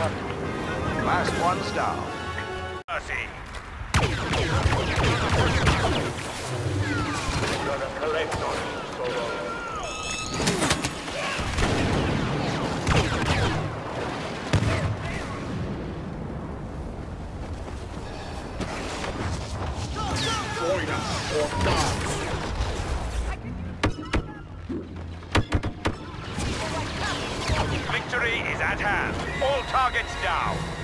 Last one's down. Mercy. Gonna collect on you, Solo. Join us or die. Victory is at hand. All targets down.